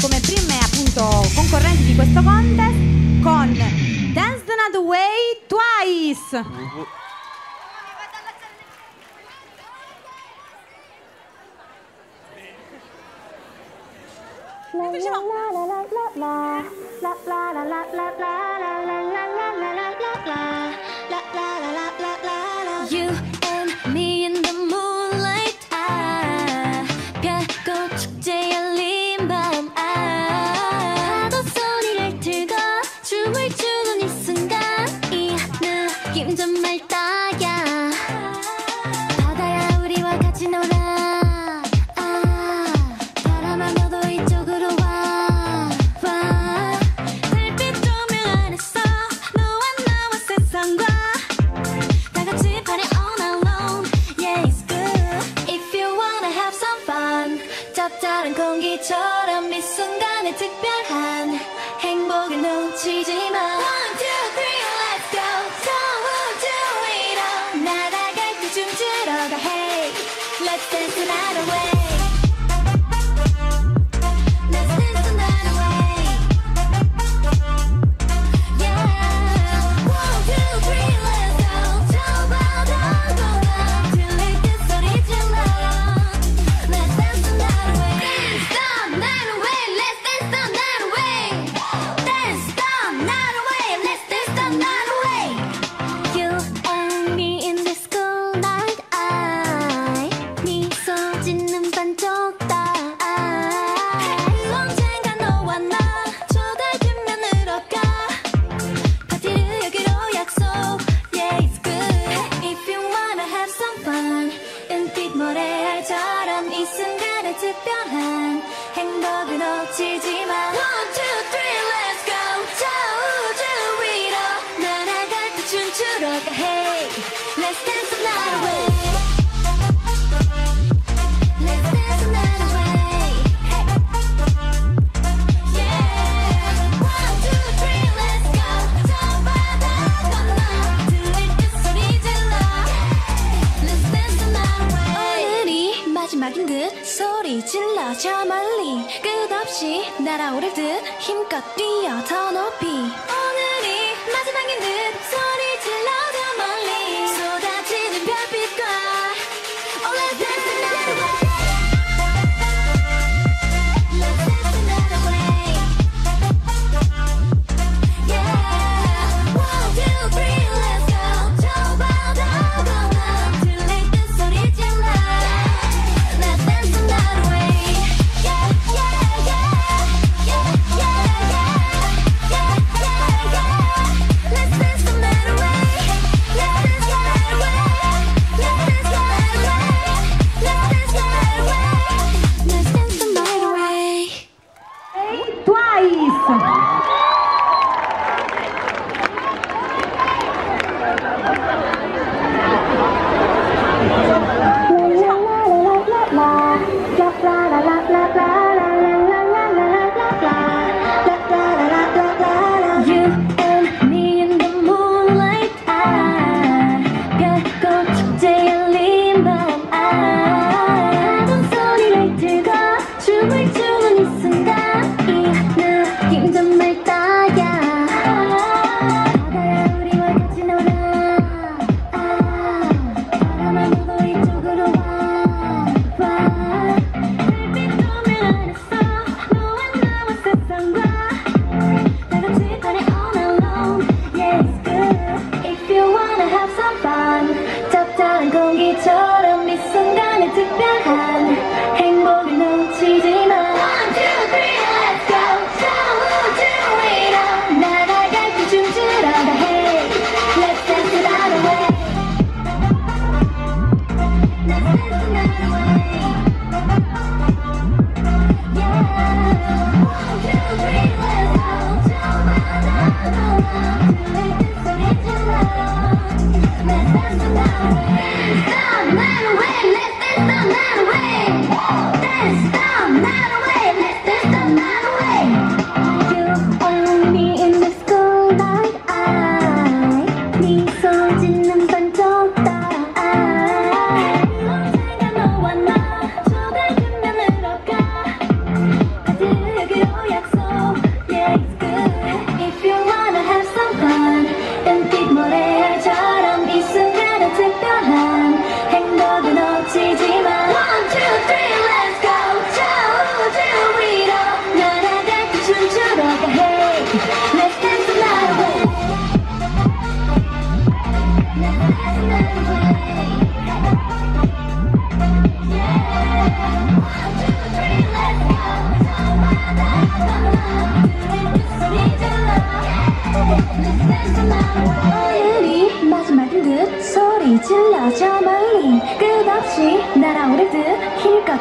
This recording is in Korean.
come prime appunto concorrenti di questo contest con Dance the Night Way Twice. La, la, la, 공기처럼 이 순간의 특별한 행복을 놓지 some fun 은빛 모래알처럼 이 순간의 특별한 행복은 놓치지만 One, two, three, let's go 저우주 위로 날아갈 때 춤추러 가 Hey, let's dance the night away 저 멀리 끝없이 날아오를 듯 힘껏 뛰어 더 높이. words in